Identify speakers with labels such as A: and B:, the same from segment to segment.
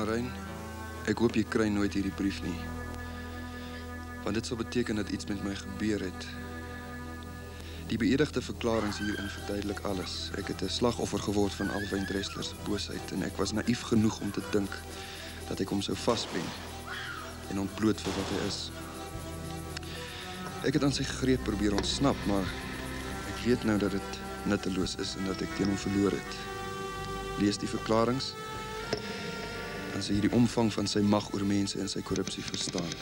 A: Marijn, ek hoop jy kry nooit hierdie brief nie. Want dit sal beteken dat iets met my gebeur het. Die beëdigde verklaringe hierin verduidelik alles. Ek het 'n slagoffer geword van Alwyn Dressler se boosheid en ek was naïef genoeg om te dink dat ek hom sou vasben en ontbloot vir wat hy is. Ek het aan sy greep probeer ontsnap, maar ek weet nou dat dit nutteloos is en dat ek teen hom verloor het. Lees die verklaringe dan sal jy die omvang van sy mag oor mense en sy korrupsie verstaan.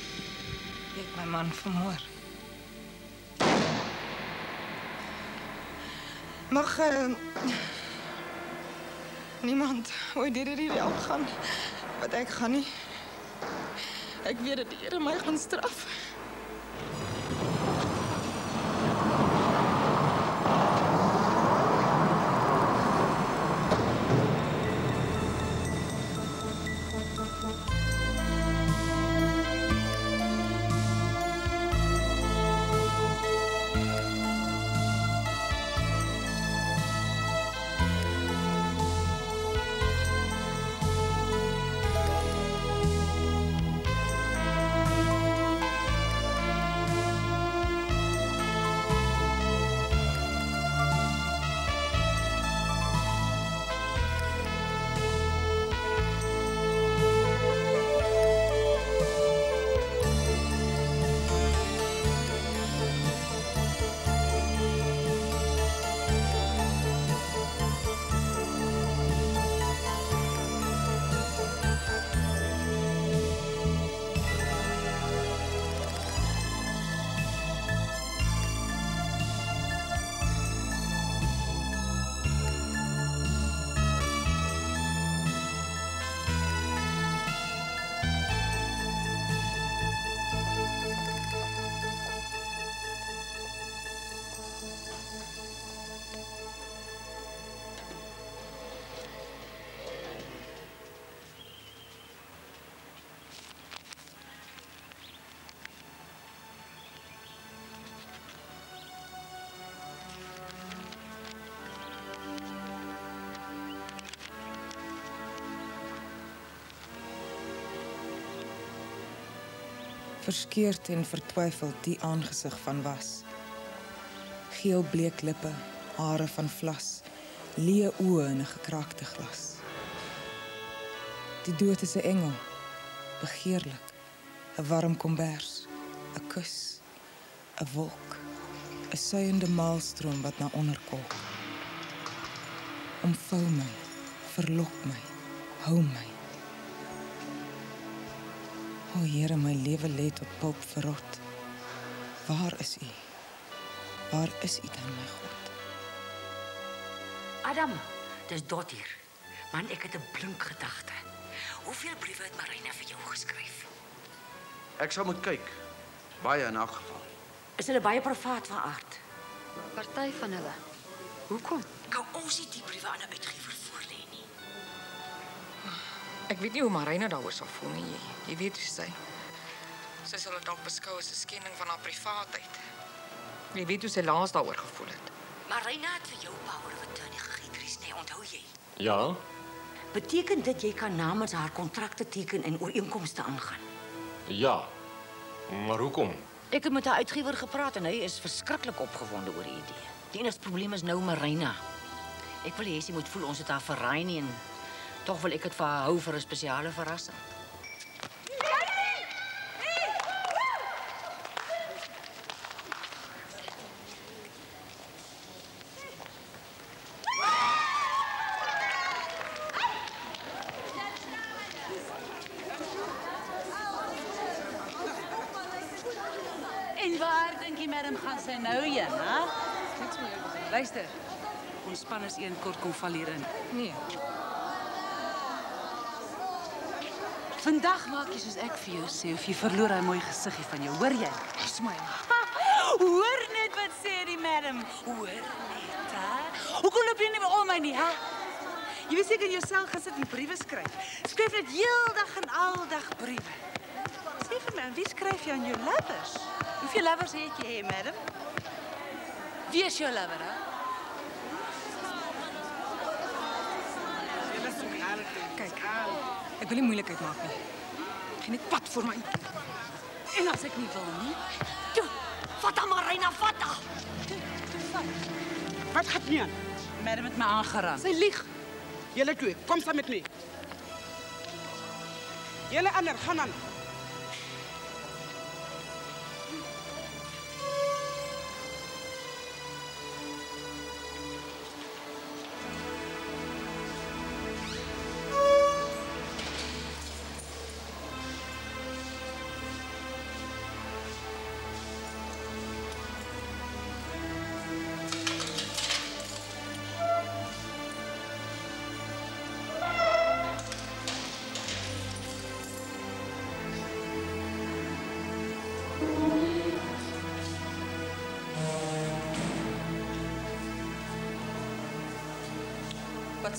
B: Het my man vermoor. Mag uh, niemand ooit deur hierdie help gaan wat ek gaan nie. Ek weet dat die my gaan straf.
C: Verskeurd en vertwyfeld die aangesig van was. Geel bleek lippe, hare van vlas, leë oë in 'n gekraakte glas. Die dood is 'n engel, begeerlik, 'n warm kombers, 'n kus, 'n wolk, 'n suiende maalstroom wat na onder kolk. Omvou my, verlok my, hou my. O Here, my lewe lê tot pulp verrot. Waar is U? Waar is U dan, my God?
D: Adam, dis dot hier. Man, ek het 'n blink gedagte. Hoeveel briewe het Marina vir jou geskryf?
A: Ek sal moet kyk. Baie in elk geval.
D: Is hulle baie privaat van aard?
E: Party van hulle.
D: Hoekom? Kan ons nie die briewe aan 'n uitgewer?
C: Ek weet nie hoe Marina daaroor sal voel nie. Jy, jy weet hoe sy. Sy sal dit dalk beskou as 'n skending van haar privaatheid. Jy weet hoe sy laas daaroor gevoel het.
D: Marina het vir jou power of attorney gegee, Dries, nee, onthou jy?
F: Ja,
D: Beteken dit jy kan namens haar kontrakte teken en ooreenkomste aangaan?
F: ja. Maar hoekom?
D: Ek het met haar uitgewer gepraat en hy is verskriklik opgewonde oor die idee. Die enigste probleem is nou Marina. Ek wil hê sy moet voel ons het haar verraai nie en Toch wil ik het voor voor een speciale verrassing.
G: En waar denk je met hem gaan ze nou je? hè? Niks meer. Luister, ontspan een kort kom.
C: Nee.
G: Vandag maak jy soos ek vir jou sê of jy verloor hy mooi gesiggie van jou, hoor jy?
C: my.
G: Hoor net wat sê die madam. Hoor net, hè? Hoekom loop jy nie meer om my nie, hè? Jy weet seker in jou sel gesit en briewe skryf. Skryf net heeldag en aldag briewe. Sê vir my, wie skryf jy aan jou lovers? Hoeveel lovers het jy, madam? Wie is jou lover, hè?
H: Julle
C: ik wil je moeilijkheid maken. Geen het pad voor mij.
G: En als ik niet wil, nie. Toe, vatta Marina, vatta.
H: Wat gaat hier aan?
G: met me aangerand.
H: Zij lieg. Jullie twee, kom samen met me. Jullie anderen gaan aan.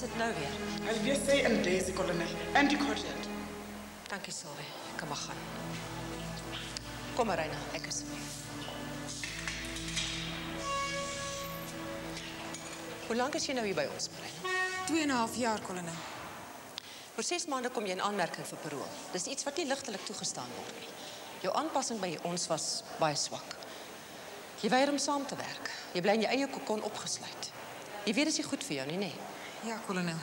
I: is het nou weer?
H: Alviese en deze kolonel. En die Cordial.
I: Dank je, Sylvie. Ik kan maar gaan. Kom maar, Reina. Ik is. Hoe lang is je nou hier bij ons,
C: Marijn? Tweeënhalf jaar, kolonel.
I: Voor zes maanden kom je in aanmerking voor parool. Dat is iets wat niet lichtelijk toegestaan wordt. Nie. Jou aanpassing bij ons was baie zwak. Je weier om samen te werken. Je blijft in je eigen kokon opgesluit. Je weet is goed voor jou, niet nee.
C: Ja, kolonel.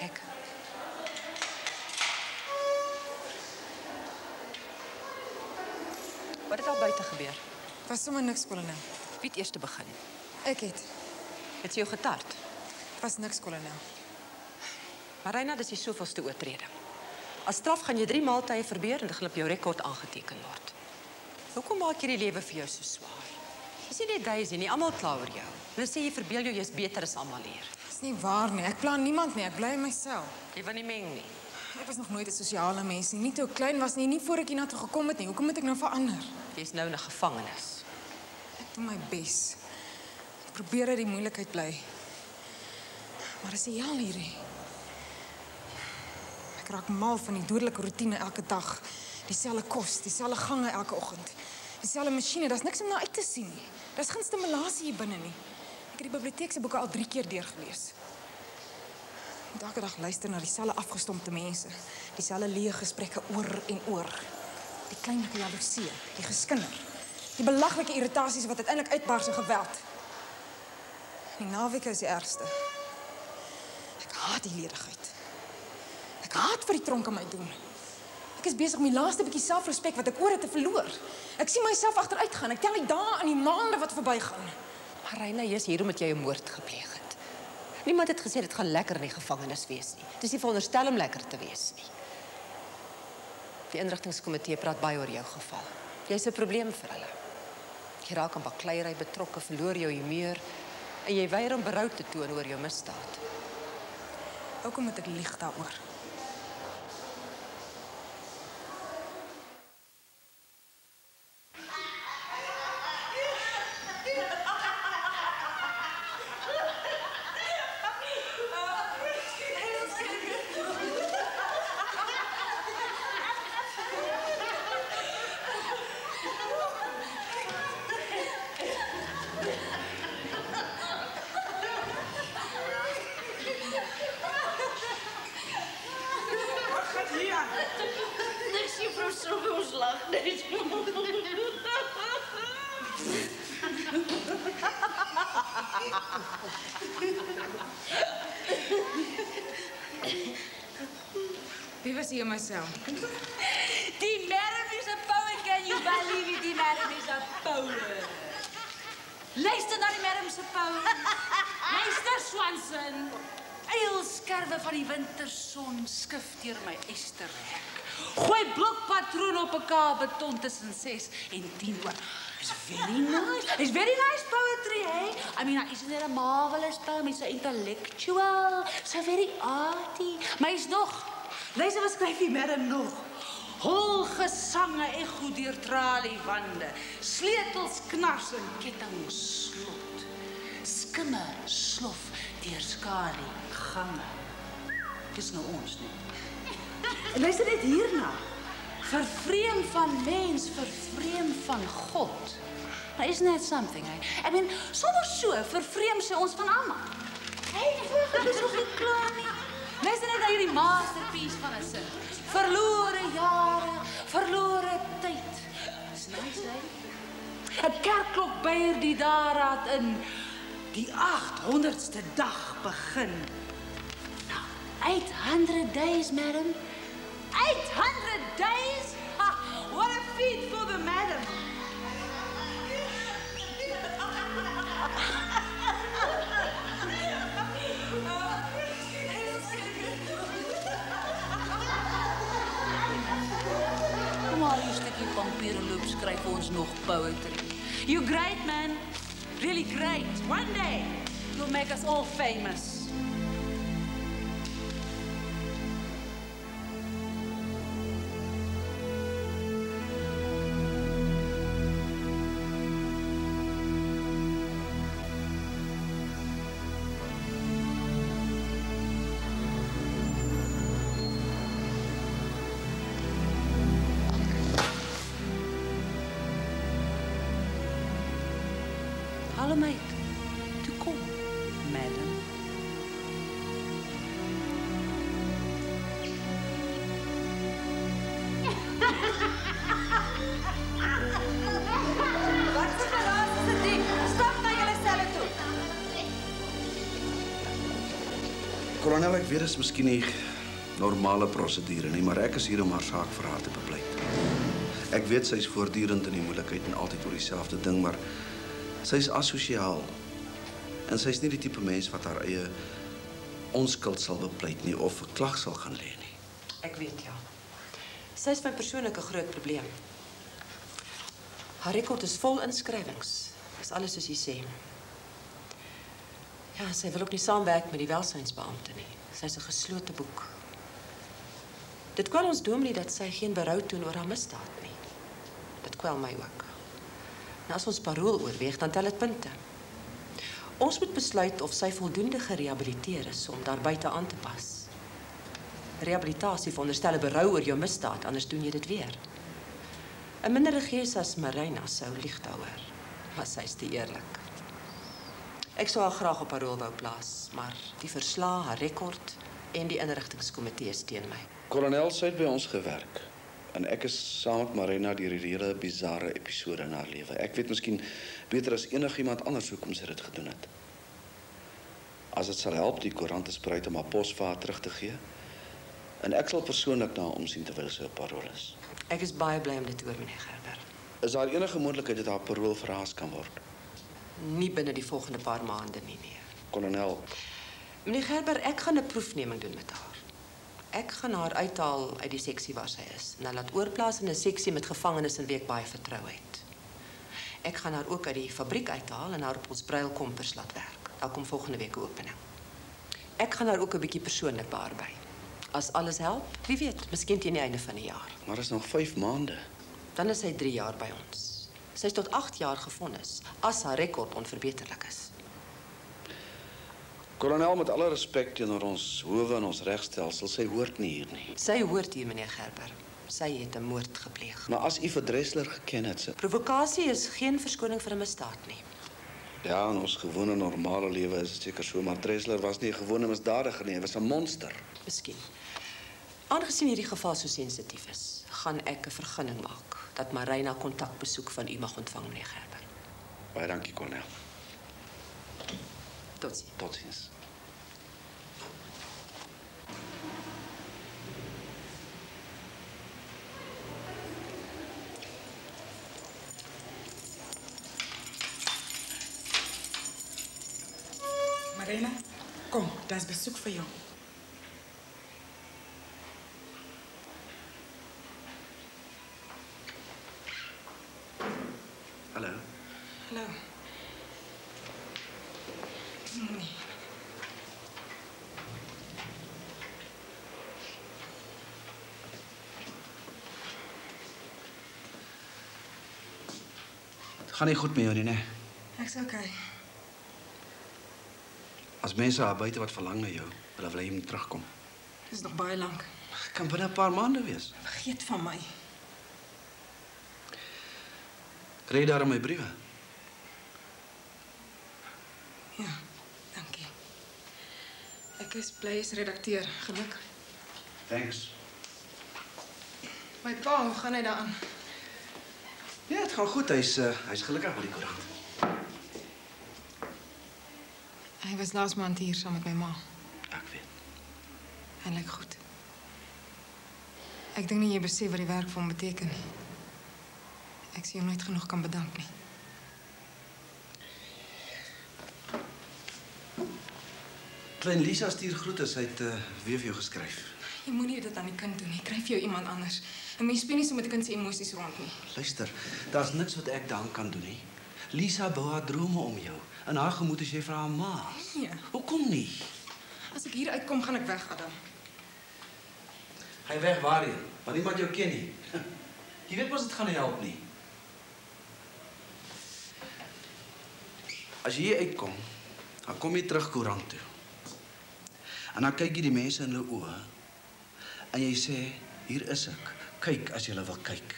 I: Ek. Wat het al buite gebeur?
C: Was sommer niks, kolonel.
I: Wie het eers te begin?
C: Ek het.
I: Het jy jou getart?
C: Was niks, kolonel.
I: Marina, dis die soveelste oortreding. As straf gaan jy 3 maaltye verbeur en dit gaan op jou rekord aangeteken word. Hoekom maak jy die lewe vir jou so swaar? Jy sien net Daisy, nie almal kla oor jou. Hulle sê jy verbeel jou jy's beter as almal hier.
C: Dis nie waar nie. Ek plan niemand nie. Ek bly myself.
I: Jy wil nie meng nie.
C: Ek was nog nooit 'n sosiale mens nie. Nie toe ek klein was nie, nie voor ek hiernatoe gekom het nie. Hoekom moet ek nou verander?
I: Jy's nou in 'n gevangenis.
C: Ek doen my bes. Ek probeer uit die moeilikheid bly. Maar dis hel hierdie. Ek raak mal van die dodelike roetine elke dag. Dieselfde kos, dieselfde gange elke oggend. Dieselfde masjiene, daar's niks om na uit te sien nie. Daar's geen stimulasie hier binne nie. Ek het die biblioteek se boeke al 3 keer deurgelees. Ek elke dag luister na dieselfde afgestompte mense, dieselfde leë gesprekke oor en oor. Die kleinlike jaloesie, die geskinder, die belaglike irritasies wat uiteindelik uitbars in geweld. Die naweke is die ergste. Ek haat die ledigheid. Ek haat vir die tronk aan my doen. Ek is besig om die laaste bietjie selfrespek wat ek oor het te verloor. Ek sien myself agteruit gaan. Ek tel die dae en die maande wat verbygaan.
I: Reina, jy's hier omdat jy 'n moord gepleeg het. Niemand het gesê dit gaan lekker in die gevangenis wees nie. Dis nie veronderstel om lekker te wees nie. Die inrigtingskomitee praat baie oor jou geval. Jy's 'n probleem vir hulle. Jy raak aan bakleierery betrokke, verloor jou humeur en jy weier om berou te toon oor jou misdaad.
C: Hoekom moet ek lieg daaroor?
H: Wat gaat hier aan?
D: Niks, juffrouw Sylvie, ons lag net.
C: Wie was hier in my sel?
G: Die madam is a power, can you believe? Die madam is a power. Luister na die madam se power. Meester Swanson. Eilskerwe van die winterson skif deur my esterhek. Gooi blokpatroon op 'n kabeton tussen 6 en 10 oor. It's very nice. It's very nice poetry, hey? I mean, isn't it a marvelous poem? It's so intellectual, so very arty. Maar is nog. Luister wat skryf die madam nog. Hol gesange ego deur traliewande. Sleutels knars en kettinge slot. Skimme slof deur skadu gange. Dis nou ons nie. En luister net hierna. Vervreem van mens, vervreem van God. Nou isn't that something, eh? I mean, sommer so vervreem sy ons van almal. Hey, dit is nog nie klaar nie. Luister net na hierdie masterpiece van 'n sin. Verlore jare, verlore tyd. Sny sny. 'n Kerkklok byer die daarraad in. Die 800ste dag begin. Nou, 800 days, madam. 800 days? Ha, what a feat for the madam. Nog poetry. You great man. Really great. One day you'll make us all famous.
J: Kolonel, ek weet dit is miskien nie normale prosedure nie, maar ek is hier om haar saak vir haar te bepleit. Ek weet sy's voortdurend in die moeilikheid en altyd oor dieselfde ding, maar sy's asosiaal. En sy's nie die tipe mens wat haar eie onskuld sal bepleit nie of 'n klag sal gaan lê nie.
I: Ek weet ja. Sy is my persoonlike groot probleem. Haar rekord is vol inskrywings. Dis alles soos jy sê. Ja, sy wil ook nie saamwerk met die welsynsbeampte nie. Sy's 'n geslote boek. Dit kwel ons dominee dat sy geen berou toon oor haar misdaad nie. Dit kwel my ook. Nou as ons parol oorweeg, dan tel dit punte. Ons moet besluit of sy voldoende gerehabiliteer is om daar buite aan te pas. Rehabilitasie veronderstel 'n berou oor jou misdaad, anders doen jy dit weer. 'n Mindere gees as Marina sou lieg daaroor, maar sy's te eerlik. Ek sou haar graag op parol wou plaas, maar die verslae, haar rekord en die inrigtingskomitee is teen my.
J: Kolonel sy het by ons gewerk en ek is saam met Marina deur hierdie hele bizarre episode in haar lewe. Ek weet miskien beter as enigiemand anders hoekom sy dit gedoen het. As dit sal help die koerant te spruit om haar pos vir haar terug te gee. En ek sal persoonlik na haar omsien terwyl sy op parol is.
I: Ek is baie bly om dit te hoor, meneer Gerber.
J: Is daar enige moontlikheid dat haar parol verhaas kan word?
I: Nie binne die volgende paar maande nie, nee.
J: Kolonel,
I: Meneer Gerber, ek gaan 'n proefneming doen met haar. Ek gaan haar uithaal uit die seksie waar sy is en haar laat oorplaas in 'n seksie met gevangenes in wie ek baie vertrou het. Ek gaan haar ook uit die fabriek uithaal en haar op ons bruilkompers laat werk. Daar kom volgende week 'n opening. Ek gaan haar ook 'n bietjie persoonlik bearbei. As alles help, wie weet, miskien teen die einde van die jaar.
J: maar is nog 5 maande.
I: Dan is sy 3 jaar by ons. Sy is tot 8 jaar gefonnis as haar rekord onverbeterlik is.
J: Kolonel, met alle respek teenoor ons howe en ons regstelsel, sy hoort nie hier nie.
I: Sy hoort hier, meneer Gerber. Sy het 'n moord gepleeg.
J: Maar as u vir Dressler geken het, sy
I: Provokasie is geen verskoning vir 'n misdaad nie.
J: Ja, in ons gewone normale lewe is dit seker so, maar Dressler was nie 'n gewone misdadiger nie, hy was 'n monster.
I: Miskien. Aangesien hierdie geval so sensitief is, gaan ek 'n vergunning maak dat Marina kontakbesoek van u mag ontvang, meneer Gerber.
J: Baie dankie, kolonel.
I: Totsiens.
J: Totsiens.
H: Marina, kom, daar is bezoek voor jou.
J: Gaat niet goed met jullie, hè? Echt
C: oké. Okay.
J: Als mensen daar buiten wat verlangen naar jou, dan wil je niet terugkomen. Het
C: is nog bij lang.
J: Kan binnen een paar maanden wees.
C: Vergeet van
J: mij. Krijg daarom mijn brieven?
C: Ja, dank je. Ik is blij als redacteur, gelukkig.
J: Thanks.
C: Mijn pa, hoe gaan daar
J: aan gaat gewoon goed. Hij is, uh, hij is gelukkig met die.
C: Hij was laatst maand hier samen met mijn ma.
J: Ja, ik weet.
C: Hij lijkt goed. Ik denk niet je beseft wat die werk voor hem betekent. Ik zie hem nooit genoeg kan bedanken.
J: Klein Lisa stuurt groeten. Zij het uh, eh, weer veel jou.
C: Jy moenie dit aan die kind doen nie. Kry vir jou iemand anders. 'n Mens speel nie so met 'n kind se emosies rond nie.
J: Luister, daar's niks wat ek daaraan kan doen nie. Lisa bou haar drome om jou. In haar gemoed is jy vir haar ma.
C: Nee.
J: Hoekom nie?
C: As ek hier uitkom, gaan ek weg, Adam.
J: Hy weg waarheen? Want niemand jou ken nie. Jy weet mos dit gaan nie help nie. As jy hier uitkom, dan kom jy terug koerant toe. En dan kyk jy die mense in hulle oë en jy sê, hier is ek. Kyk as jy wil kyk.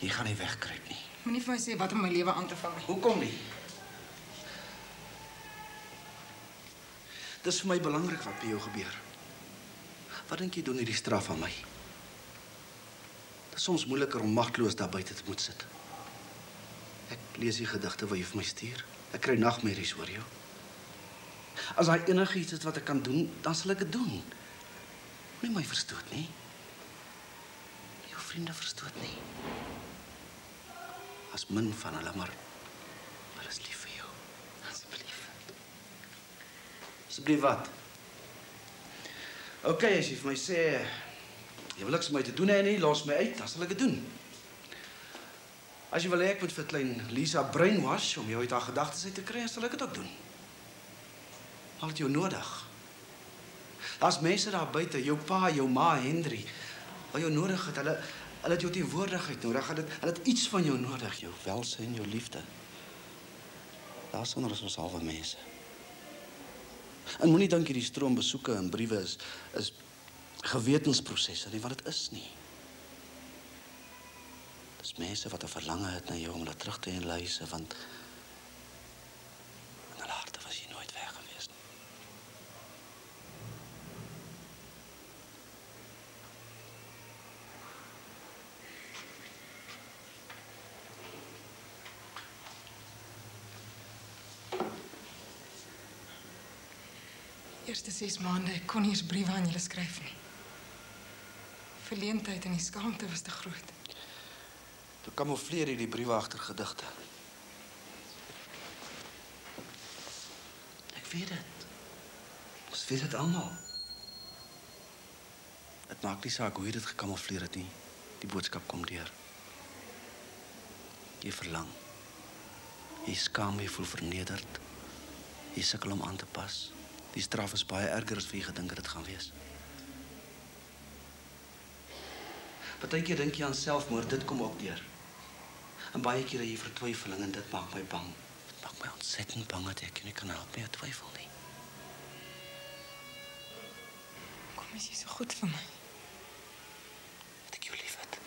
J: Jy gaan nie wegkruip nie.
C: Moenie vir my sê wat om my lewe aan te vang nie.
J: Hoekom nie? Dis vir my belangrik wat by jou gebeur. Wat dink jy doen hierdie straf aan my? Dit is soms moeiliker om magteloos daar buite te moet sit. Ek lees die gedigte wat jy vir my stuur. Ek kry nagmerries oor jou. As daar enigiets is wat ek kan doen, dan sal ek dit doen. Moenie my verstoot nie. Jou vriende verstoot nie. As min van hulle maar hulle is lief vir jou. Asseblief. Asseblief wat? OK, as jy vir my sê jy wil niks met my te doen hê nie, los my uit, dan sal ek dit doen. As jy wil hê ek moet vir klein Lisa brainwash om jou uit haar gedagtes uit te kry, sal ek dit ook doen. Al het jou nodig. Daar's mense daar buite, jou pa, jou ma, Henry, wat jou nodig het. Hulle hulle het jou teenwoordigheid nodig. Hulle het, hulle het iets van jou nodig, jou welsyn, jou liefde. Daarsonder is ons halwe mense. En moenie dink hierdie stroom besoeke en briewe is is gewetensprosesse nie, wat dit is nie. Dis mense wat 'n verlange het na jou om hulle terug te enluise want
C: Eerste 6 maande ek kon nie eens briewe aan julle skryf nie. Verleentheid en die skaamte was te groot.
J: Toe kamoufleer jy die briewe agter gedigte. Ek weet dit. Ons weet dit almal. Dit maak nie saak hoe jy dit gekamoufleer het nie. Die boodskap kom deur. Jy verlang. Jy skaam jy voel vernederd. Jy sukkel om aan te pas. Die straf is baie erger as wat jy gedink het dit gaan wees. Partykeer dink jy aan selfmoord, dit kom ook deur. En baie kere jy vertwyfeling en dit maak my bang. Dit maak my ontsettend bang dat ek nie kan help met twyfel nie.
C: Kom is jy so goed vir my.
J: Dat ek jou liefhet.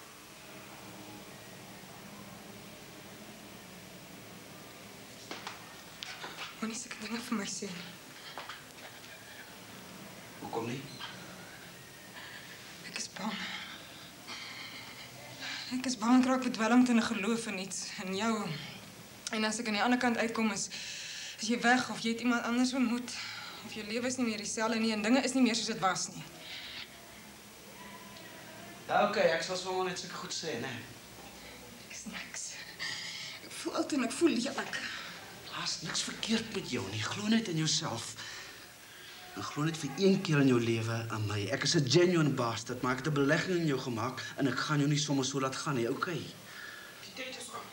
C: Moenie sulke dinge vir my sê
J: nie.
C: Ek is bang. Ek is bang ek raak bedwelmd in 'n geloof in iets in jou. En as ek aan die ander kant uitkom is is jy weg of jy het iemand anders ontmoet of jou lewe is nie meer dieselfde nie en dinge is nie meer soos dit was nie.
J: Ja, okay, ek sal sommer net sulke goed sê, né?
C: Ek is niks. Ek voel altyd en ek voel lelik.
J: Daar's niks verkeerd met jou nie. Glo net in jouself. En glo net vir een keer in jou lewe aan my. Ek is 'n genuine bastard, maar ek het 'n belegging in jou gemaak en ek gaan jou nie sommer so laat gaan nie, okay?
C: Die tyd is op.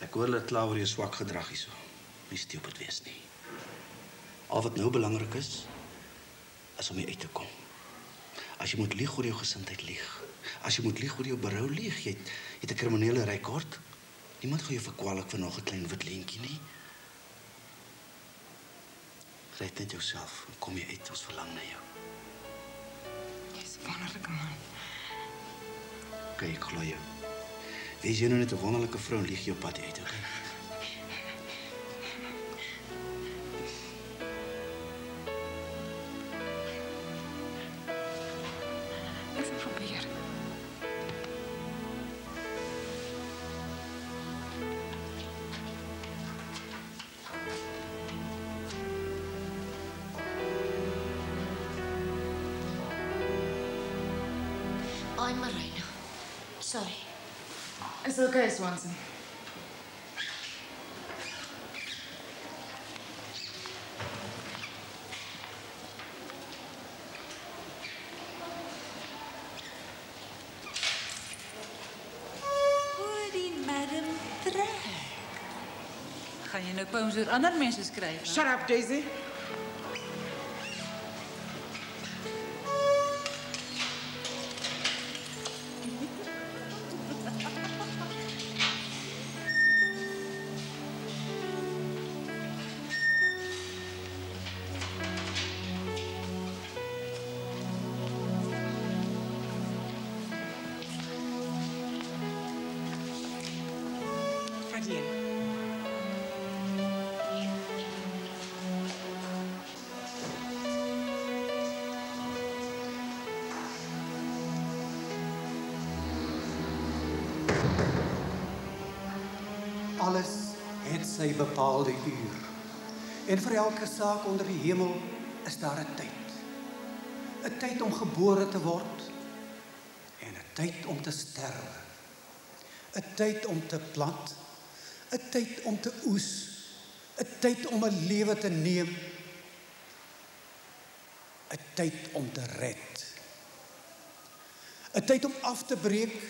J: Ek hoor hulle kla oor jou swak gedrag hierso. Nie stupid wees nie. Al wat nou belangrik is, is om jy uit te kom. As jy moet lieg oor jou gesindheid lieg. As jy moet lieg oor jou berou lieg, jy het, jy het 'n kriminele rekord. Niemand gaan jou verkwalik vir nog 'n klein wit leentjie nie. Red net jouself en kom jy uit, ons verlang na jou.
C: Jy's 'n wonderlike man.
J: Kyk, ek glo jou. Wees jy nou net 'n wonderlike vrou en lieg jou pad uit, okay?
G: boom ze er ander mensen schrijven.
H: Shut up, Daisy.
K: Alles het sy bepaalde uur. En vir elke saak onder die hemel is daar 'n tyd. 'n Tyd om gebore te word en 'n tyd om te sterwe. 'n Tyd om te plant, 'n tyd om te oes, 'n tyd om 'n lewe te neem, 'n tyd om te red. 'n Tyd om af te breek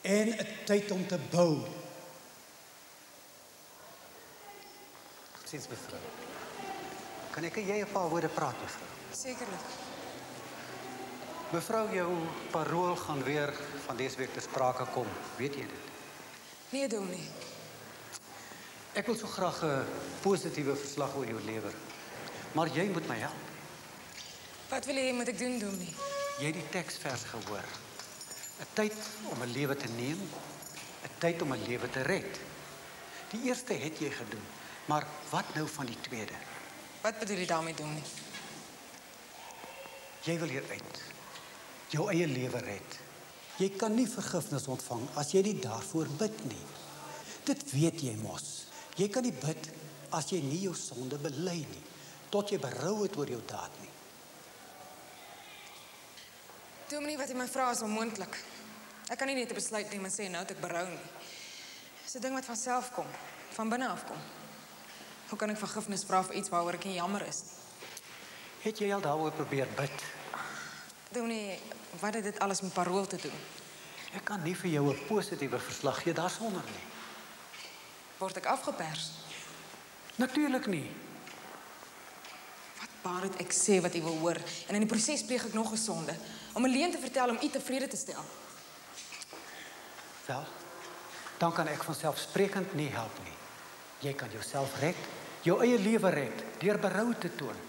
K: en 'n tyd om te bou. Sies mevrou. Kan ek jy 'n paar woorde praat mevrou?
C: Sekerlik.
K: Mevrou, jou parool gaan weer van dese week te sprake kom. Weet jy dit?
C: Nee, Dominee.
K: Ek wil so graag 'n positiewe verslag oor jou lewer. Maar jy moet my help.
C: Wat wil jy moet ek doen, Dominee?
K: Jy het die teksvers gehoor. 'n Tyd om 'n lewe te neem, 'n tyd om 'n lewe te red. Die eerste het jy gedoen, maar wat nou van die tweede?
C: Wat bedoel jy daarmee, Dominee?
K: Jy wil hier uit. Jou eie lewe red. Jy kan nie vergifnis ontvang as jy nie daarvoor bid nie. Dit weet jy mos. Jy kan nie bid as jy nie jou sonde bely nie, tot jy berou het oor jou daad nie.
C: Dominee, wat jy my vra is onmoontlik. Ek kan nie net 'n besluit neem en sê nou het ek berou nie. Dis 'n ding wat van self kom, van binne af kom. Hoe kan ek vergifnis vra vir iets waaroor ek nie jammer is nie?
K: Het jy al daaroor probeer bid?
C: Dominee, wat het dit alles met parool te doen?
K: Ek kan nie vir jou 'n positiewe verslag gee daarsonder nie.
C: Word ek afgepers?
K: Natuurlik nie.
C: Wat baat dit ek sê wat u wil hoor en in die proses pleeg ek nog 'n sonde om 'n leuen te vertel om u tevrede te stel.
K: Wel, dan kan ek van selfsprekend nie help nie. Jy kan jouself red, jou eie lewe red deur berou te toon.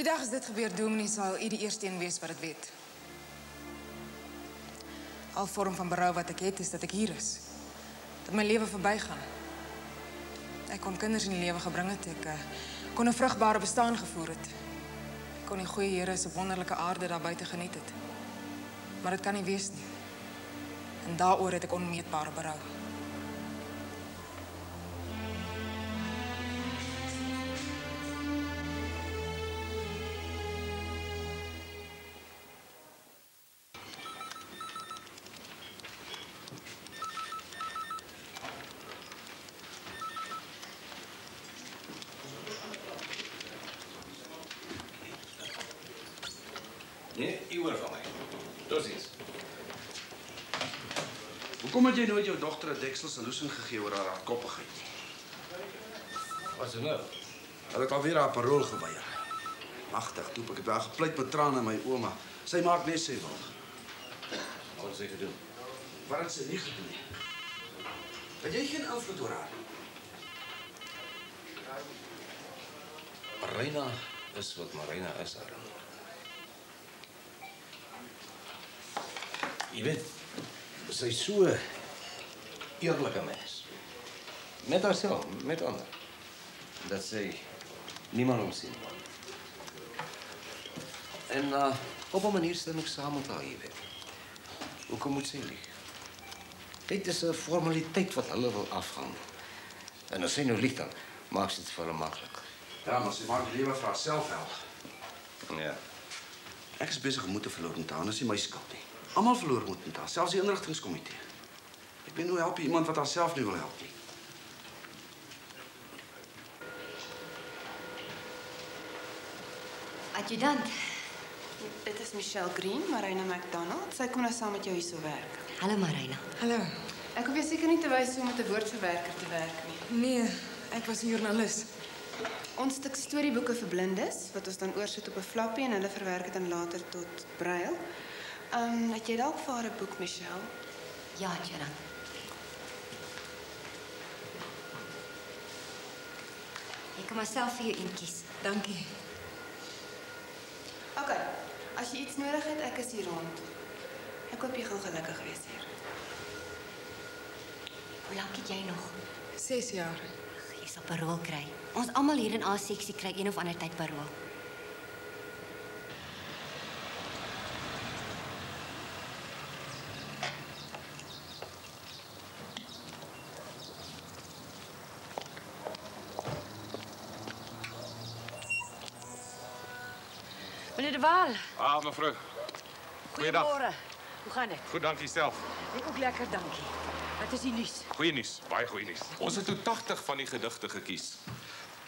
C: Die dag as dit gebeur, Dominee, sal u die eerste een wees wat dit weet. Al vorm van berou wat ek het is dat ek hier is. Dat my lewe verbygaan. Ek kon kinders in die lewe gebring het, ek eh, kon 'n vrugbare bestaan gevoer het. Ek kon die goeie Here se wonderlike aarde daar buite geniet het. Maar dit kan nie wees nie. En daaroor het ek onmeetbare berou.
J: Nee, u hoor van my. Totsiens.
L: Hoekom het jy nooit jou dogter 'n deksel solusie gegee oor haar hardkoppigheid nie?
F: Wat is nou?
L: Hulle het alweer haar parool geweier. Magtig, toe ek het daar gepleit met trane in my ouma. Sy maak net sy wil.
F: Wat sê jy doen?
J: Wat het sy nie gedoen nie? Het jy geen invloed oor haar?
F: Marina is wat Marina is, Aaron. je weet, ze is zo eh, eerlijke mens. Met haarzelf, met anderen. Dat zij niemand omzien. En uh, op een manier zijn we samen daar hier Hoe Ook moet zij liggen. Het is een formaliteit wat alle wil afhandelen. En als zij nu ligt, dan maakt ze het voor hem makkelijk.
J: Ja, maar ze maakt het liever voor haarzelf wel.
F: Ja.
J: Ergens bezig om te verloren town, dat is in mijn schuld. Almal verloor moed met haar, selfs die inrigtingskomitee. Ek weet nie hoe help jy iemand wat haarself nie wil help nie.
M: Adjudant.
N: Dit is Michelle Green, Marina McDonald. Sy kom nou saam met jou hierso werk.
M: Hallo Marina.
C: Hallo.
N: Ek hoef jou seker nie te wys hoe om met 'n woordverwerker te werk nie.
C: Nee, ek was 'n joernalis.
N: Ons stuk storieboeke vir blindes wat ons dan oorsit op 'n flappie en hulle verwerk dit dan later tot brail. Ehm, um, had jij dat ook voor het boek, Michel?
M: Ja, Gerard. Ik kan mezelf hier je inkies.
C: Dank
N: je. Oké, als je iets nodig hebt, ik is hier rond. Ik hoop je heel gelukkig geweest hier.
M: Hoe lang heb jij nog?
C: Zes jaar.
M: Ach, je zal parool krijgen. Ons allemaal hier in A-sectie krijgen een of ander tijd parool.
D: Meneer De Waal.
O: Ah, mevrou. Goeiedag.
D: Hoe gaan dit?
O: Goed, dankie self.
D: Ek ook lekker, dankie. Wat is die nuus?
O: Goeie nuus, baie goeie nuus. Ons het toe 80 van die gedigte gekies.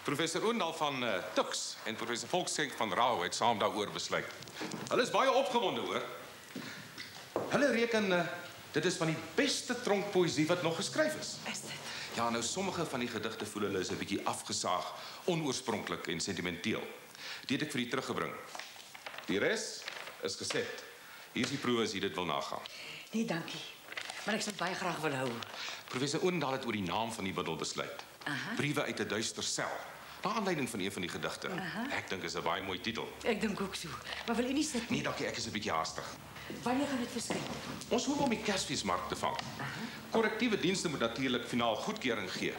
O: Professor Oendal van uh, Tuks en professor Volkskenk van Rao het saam daaroor besluit. Hulle is baie opgewonde hoor. Hulle reken uh, dit is van die beste tronkpoësie wat nog geskryf is.
C: Is dit?
O: Ja, nou sommige van die gedigte voel hulle is 'n bietjie afgesaag, onoorspronklik en sentimenteel. Dit het ek vir u teruggebring. Die res is geset. Hier is die proe as jy dit wil nagaan.
D: Nee, dankie. Maar ek sal baie graag wil hou.
O: Professor Oendal het oor die naam van die middel besluit.
D: Aha.
O: Briewe uit 'n duister sel. Na aanleiding van een van die gedigte. Ek dink is 'n baie mooi titel.
D: Ek dink ook so. Maar wil u nie sit nie?
O: Nee, dankie, ek is 'n bietjie haastig.
D: Wanneer gaan dit verskyn?
O: Ons hoop om die Kersfeesmark te vang. Korrektiewe dienste moet natuurlik finaal goedkeuring gee.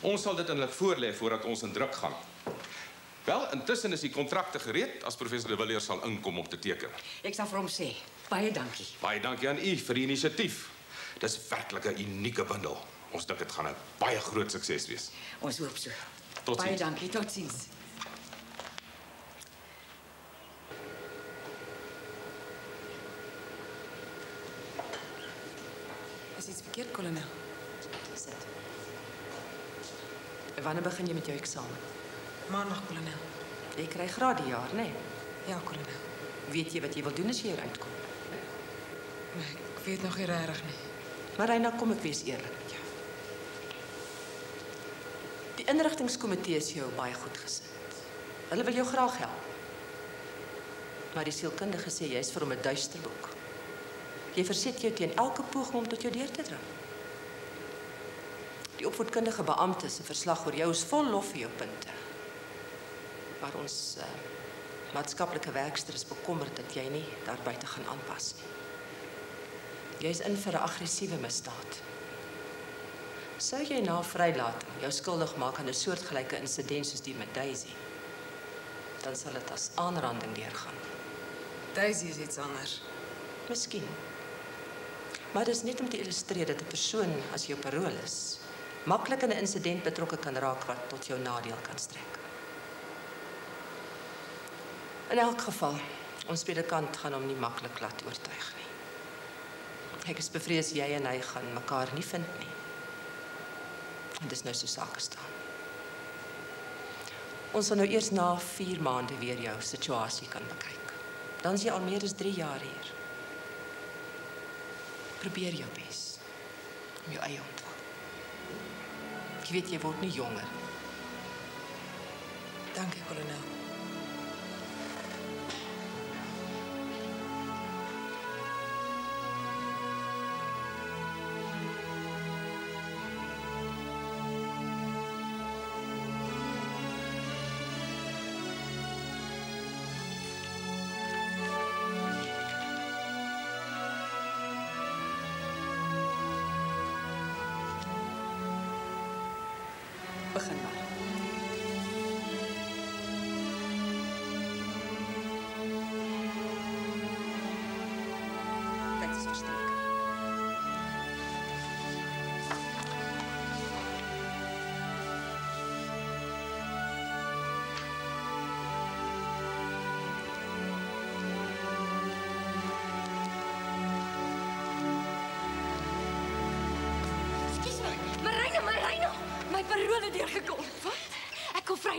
O: Ons sal dit in hulle voorlê voordat ons in druk gaan. Wel, intussen is die kontrakte gereed as professor De Villiers sal inkom om te teken.
D: Ek sal vir hom sê, baie dankie.
O: Baie dankie aan u vir die inisiatief. Dis werklik 'n unieke bundel. Ons dink dit gaan 'n baie groot sukses wees.
D: Ons hoop so.
O: Totsiens.
D: Baie dankie, totsiens.
C: Is iets verkeerd, kolonel?
I: Sit. Wanneer begin jy met jou eksamen?
C: Maandag, kolonel.
I: Graad die jaar? Nee?
C: Ja, kolonel.
I: Weet jy wat jy wil doen as jy hier uitkom?
C: Ek weet nog nie regtig nie.
I: Maar Reina, kom ek wees eerlik met jou. Die inrigtingskomitee is jou baie goed gesit. Hulle wil jou graag help. Maar die sielkundige sê jy is vir hom 'n duister boek. Jy verset jou teen elke poging om tot jou deur te dring. Die opvoedkundige beampte se verslag oor jou is vol lof vir jou punte. Maar ons uh, maatskaplike werkster is bekommerd dat jy nie daarbuiten gaan aanpas nie. Jy's in vir 'n aggressiewe misdaad. Sou jy na vrylating jou skuldig maak aan 'n soortgelyke insident soos die met Daisy, dan sal dit as aanranding deurgaan.
C: Daisy is iets anders.
I: Miskien. Maar dis net om te illustreer dat 'n persoon as jy op parol is, maklik in 'n insident betrokke kan raak wat tot jou nadeel kan strek. In elk geval, ons predikant gaan hom nie maklik laat oortuig nie. Ek is bevrees jy en hy gaan mekaar nie vind nie. En dis nou so sake staan. Ons sal nou eers na 4 maande weer jou situasie kan bekyk. Dan is jy al meer as 3 jaar hier. Probeer jou bes om jou eie ontwikkel. Ek weet jy word nie jonger.
C: Dankie, kolonel.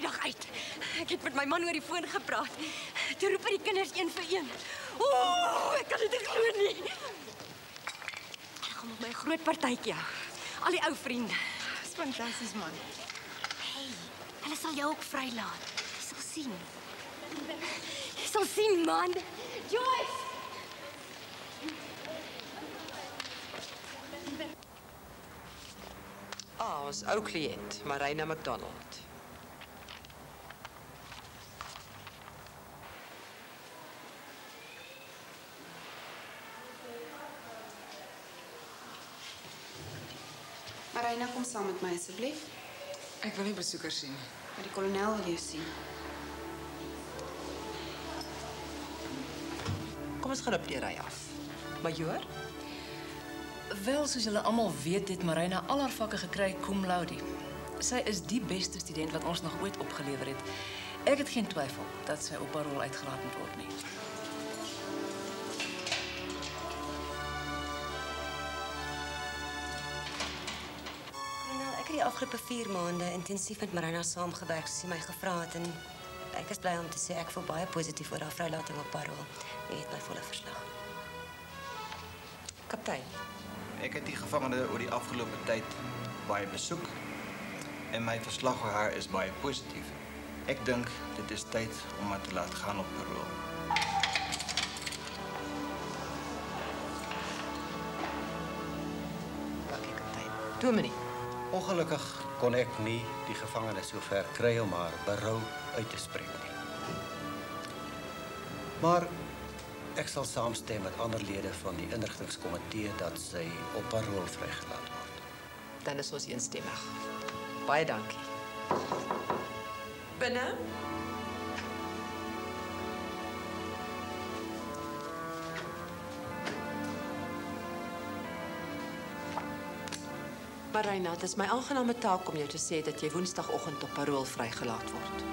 E: Vrydag uit. Ek het met my man oor die foon gepraat. Toe roep hy die kinders een vir een. Ooh, ek kan dit nie glo nie. Hulle kom op my groot partytjie hou. Al die ou vriende.
C: Dis fantasties man.
E: Hey, hulle sal jou ook vrylaat. Jy sal sien. Jy sal sien man. Joyce.
I: Ah, ons ou kliënt, Marina McDonald.
N: Marina, kom saam met my asseblief.
P: Ek wil nie besoekers sien nie.
N: Maar die kolonel wil jou sien.
I: Kom ons gaan op die ry af. Majoor,
G: Wel, soos julle almal weet, het Marina al haar vakke gekry cum laude. Sy is die beste student wat ons nog ooit opgelewer het. Ek het geen twyfel dat sy op haar rol uitgelaat moet word nie.
Q: Afgelope 4 maande intensief met Marina saamgewerk soos sy my gevra het en ek is bly om te sê ek voel baie positief oor haar vrylating op parol. Jy het my volle verslag.
I: kaptein.
R: Ek het die gevangene oor die afgelope tyd baie besoek en my verslag oor haar is baie positief. Ek dink dit is tyd om haar te laat gaan op parol.
I: Dominee.
K: Ongelukkig kon ek nie die gevangene sover kry om haar berou uit te spreek nie. Maar ek sal saamstem met ander lede van die inrigtingskomitee dat sy op parol vrygelaat word.
I: Dan is ons eensstemmig. Baie dankie. Binne. Marina, dit is my aangename taak om jou te sê dat jy Woensdagoggend op parol vrygelaat word.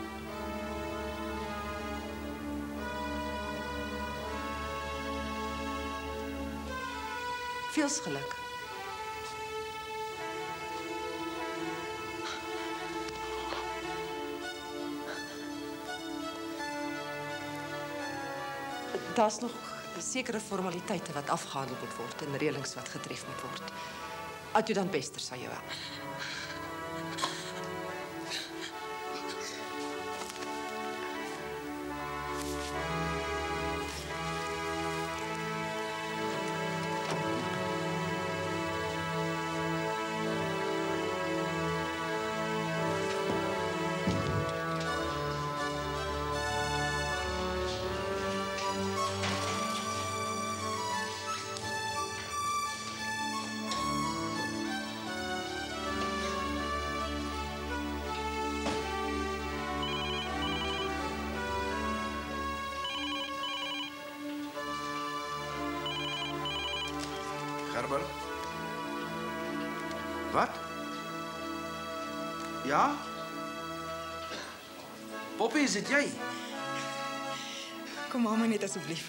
I: Veels geluk. Daar's nog sekere formaliteite wat afgehandel moet word en reëlings wat getref moet word. Adjudant bester
J: zou je wel. Poppy, is dit jy?
C: Kom maar net asseblief.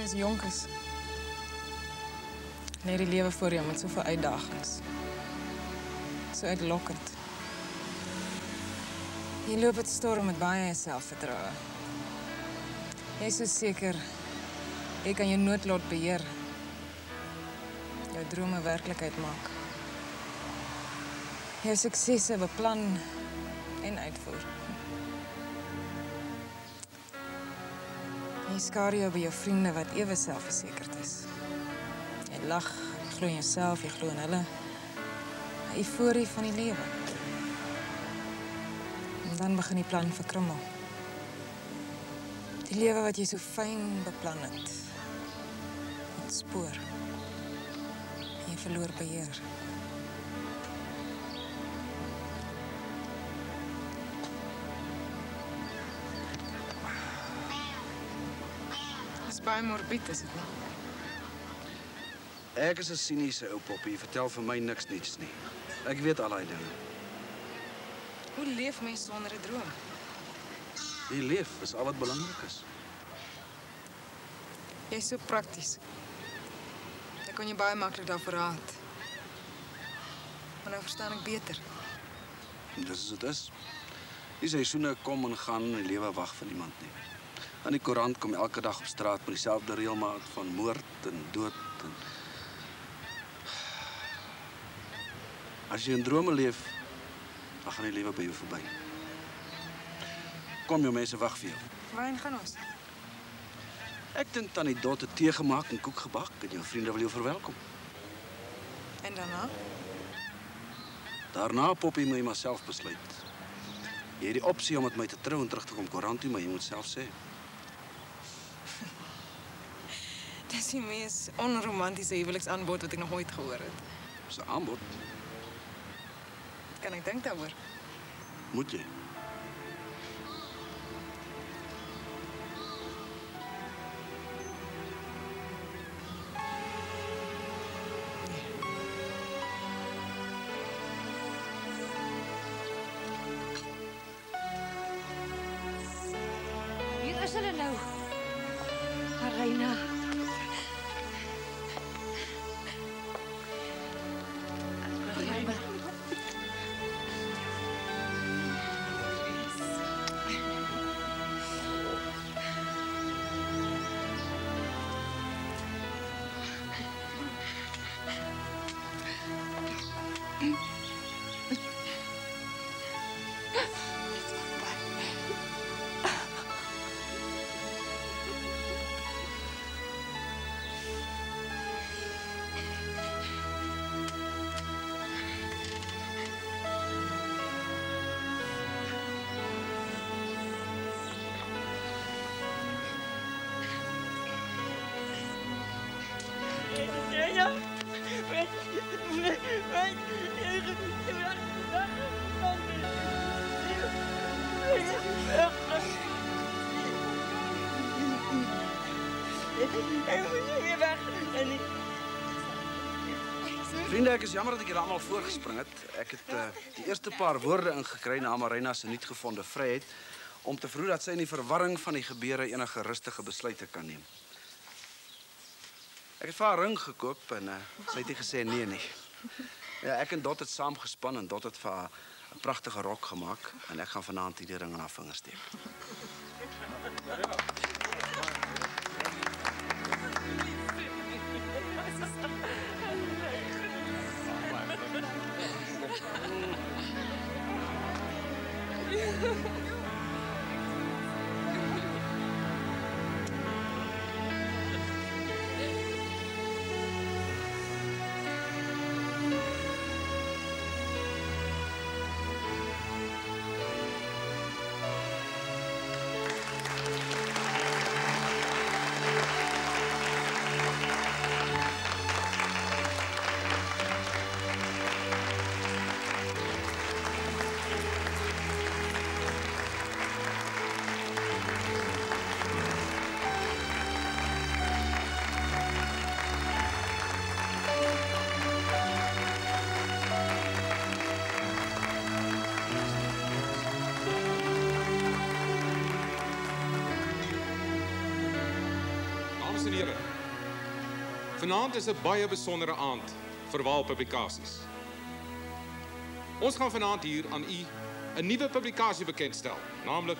C: Hij is jong. Nee, die leven voor jou met zoveel uitdagings. Zo uitlokkend. Je loopt het storm met jezelf zelfvertrouwen. Je is zo zeker. Ik kan je nooit laten beheer. Je dromen werkelijkheid maken. succes hebben plan en uitvoeren. Jy skaar jou by jou vriende wat ewe selfversekerd is. Jy lag, jy glo in jouself, jy glo in hulle. 'n Euforie van die lewe. En dan begin die plan verkrummel. Die lewe wat jy so fyn beplan het. Het spoor. En jy verloor beheer. Bij Spijmorbit is het wel.
J: Ergens is cynische, oh Poppy. Vertel van mij niks niets niet. Ik weet allerlei dingen.
C: Hoe leef mijn zonder een droom?
J: Die leef is al wat belangrijk is.
C: Is zo praktisch. Dan kon je bij makkelijk dat raad. Maar nou verstaan ik beter.
J: Dus is het is. Je zei, zoenen kom en gaan en leven wacht van iemand niet. Aan die koerant kom elke dag op straat met dieselfde reëlmaat van moord en dood en As jy in drome leef, dan gaan die lewe by jou verby. Kom jou mense wag vir jou.
C: Waarheen gaan ons?
J: Ek dink tannie Dot het tee gemaak en koek gebak en jou vriende wil jou verwelkom.
C: En daarna?
J: Daarna poppie moet jy maar self besluit. Jy het die opsie om met my te trou en terug te kom koerant toe, maar jy moet self sê.
C: is die meest onromantische huwelijksaanbod wat ik nog ooit gehoord
J: heb. Is aanbod?
C: Wat kan ik denken daarover?
J: Moet
D: je? Ek is jammer dat ek julle almal voorgespring het. Ek het uh, die eerste paar woorde ingekry na Marina se nuutgevonde vryheid om te vroeg dat sy in die verwarring van die gebeure enige rustige besluite kan neem. Ek het vir haar ring gekoop en uh, sy het gesê nee nie. Ja, ek en Dot het saam gespan en Dot het vir haar 'n pragtige rok gemaak en ek gaan vanaand hierdie ring aan haar vinger steek. Yeah.
O: Vanaand is 'n baie besondere aand vir Waal Publikasies. Ons gaan vanaand hier aan u 'n nuwe publikasie bekendstel, naamlik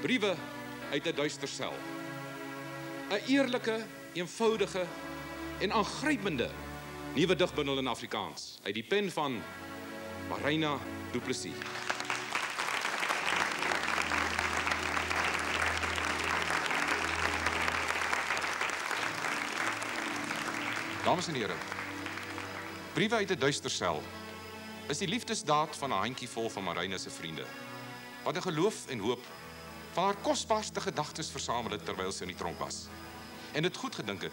O: Briewe uit 'n duister sel. 'n Eerlike, eenvoudige en aangrypende nuwe digbundel in Afrikaans uit die pen van Marina Du Plessis. Dames en here. Briewe uit 'n duister sel is die liefdesdaad van 'n handjievol van Marina se vriende. Wat 'n geloof en hoop van haar kosbaarste gedagtes versamel het terwyl sy in die tronk was. En dit goed gedink het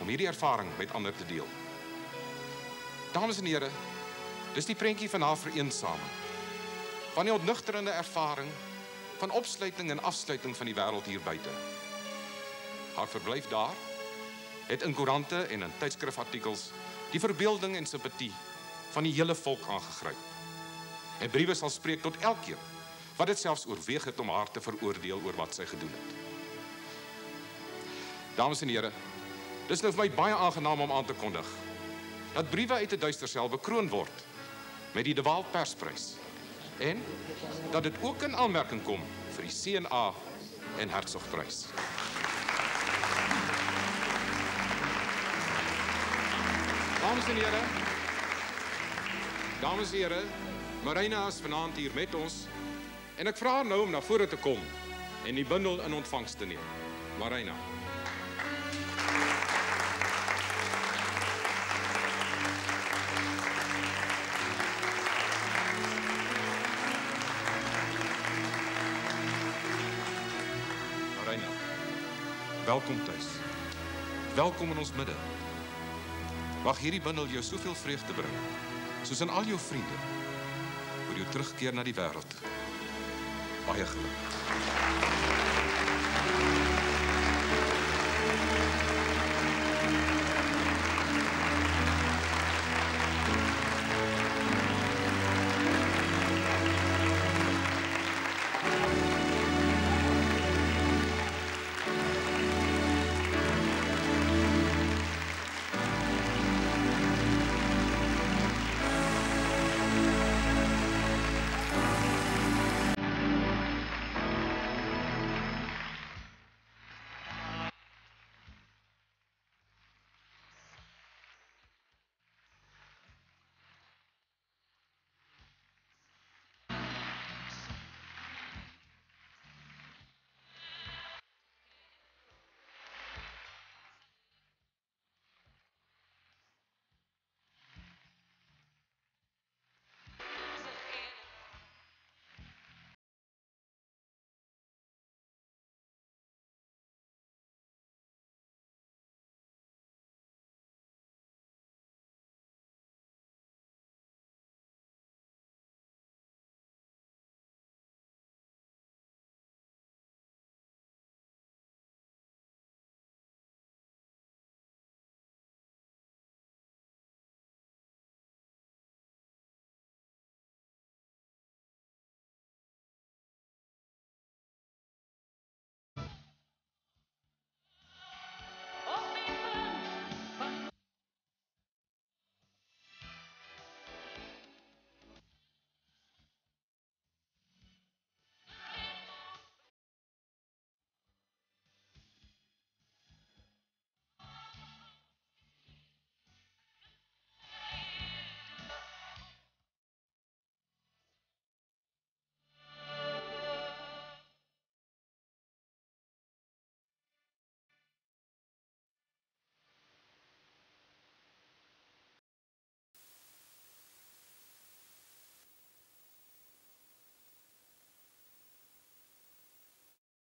O: om hierdie ervaring met ander te deel. Dames en here, dis die prentjie van haar vereensaming. Van die ontnugterende ervaring van opsluiting en afsluiting van die wêreld hier buite. Haar verblyf daar het in koerante en in tydskrifartikels die verbeelding en simpatie van die hele volk aangegryp. En briewe sal spreek tot elkeen wat dit selfs oorweeg het om haar te veroordeel oor wat sy gedoen het. Dames en here, dis nou vir my baie aangenaam om aan te kondig dat briewe uit 'n duister sel bekroon word met die De Waal Persprys en dat dit ook in aanmerking kom vir die CNA en Hertzogprys. Dames en here. Dames en here, Marina is vanaand hier met ons en ek vra haar nou om na vore te kom en die bundel in ontvangs te neem. Marina. Marina. Welkom tuis. Welkom in ons midde. Mag hierdie bundel jou soveel vreugde bring, soos aan al jou vriende, oor jou terugkeer na die wêreld. Baie geluk.